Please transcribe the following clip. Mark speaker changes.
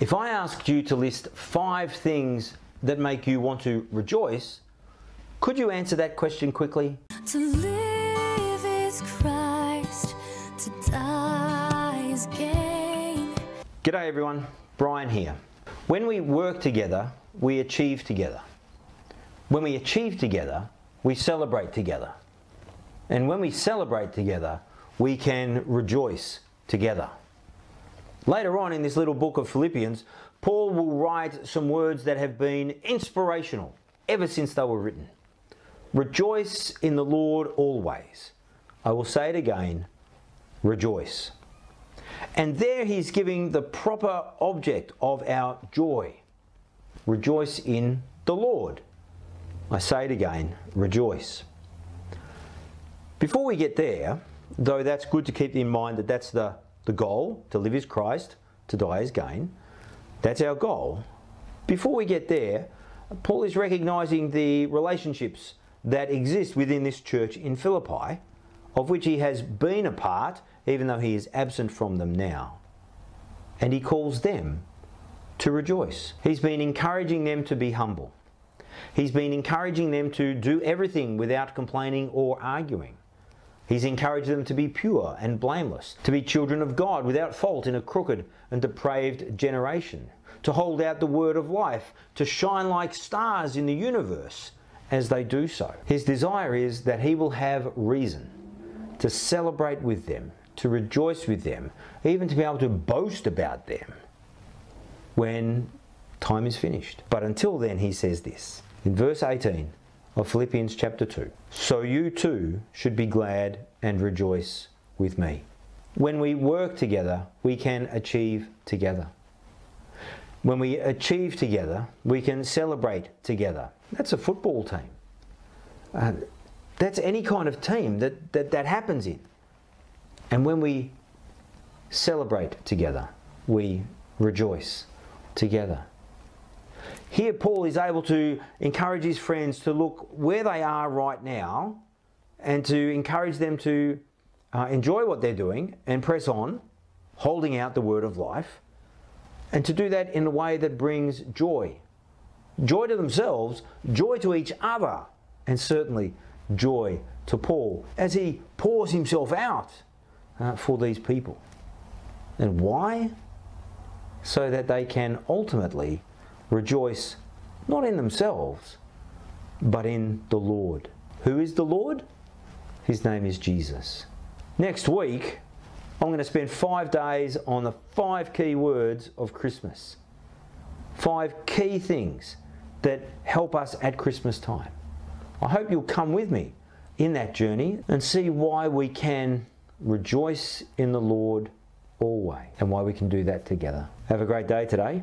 Speaker 1: If I asked you to list five things that make you want to rejoice, could you answer that question quickly?
Speaker 2: To live is Christ, to die is gain.
Speaker 1: G'day everyone, Brian here. When we work together, we achieve together. When we achieve together, we celebrate together. And when we celebrate together, we can rejoice together. Later on in this little book of Philippians, Paul will write some words that have been inspirational ever since they were written. Rejoice in the Lord always. I will say it again rejoice. And there he's giving the proper object of our joy. Rejoice in the Lord. I say it again rejoice. Before we get there, though that's good to keep in mind that that's the, the goal to live as Christ, to die as gain, that's our goal. Before we get there, Paul is recognizing the relationships that exist within this church in Philippi, of which he has been a part, even though he is absent from them now. And he calls them to rejoice. He's been encouraging them to be humble. He's been encouraging them to do everything without complaining or arguing. He's encouraged them to be pure and blameless, to be children of God without fault in a crooked and depraved generation, to hold out the word of life, to shine like stars in the universe as they do so. His desire is that he will have reason to celebrate with them, to rejoice with them, even to be able to boast about them when time is finished. But until then, he says this in verse 18 of Philippians chapter 2 So you too should be glad and rejoice with me. When we work together, we can achieve together. When we achieve together, we can celebrate together. That's a football team. Uh, that's any kind of team that, that that happens in. And when we celebrate together, we rejoice together. Here, Paul is able to encourage his friends to look where they are right now and to encourage them to uh, enjoy what they're doing and press on, holding out the word of life, and to do that in a way that brings joy. Joy to themselves, joy to each other, and certainly joy to Paul as he pours himself out uh, for these people. And why? So that they can ultimately rejoice not in themselves, but in the Lord. Who is the Lord? His name is Jesus. Next week, I'm going to spend five days on the five key words of Christmas. Five key things that help us at Christmas time. I hope you'll come with me in that journey and see why we can rejoice in the Lord always and why we can do that together. Have a great day today.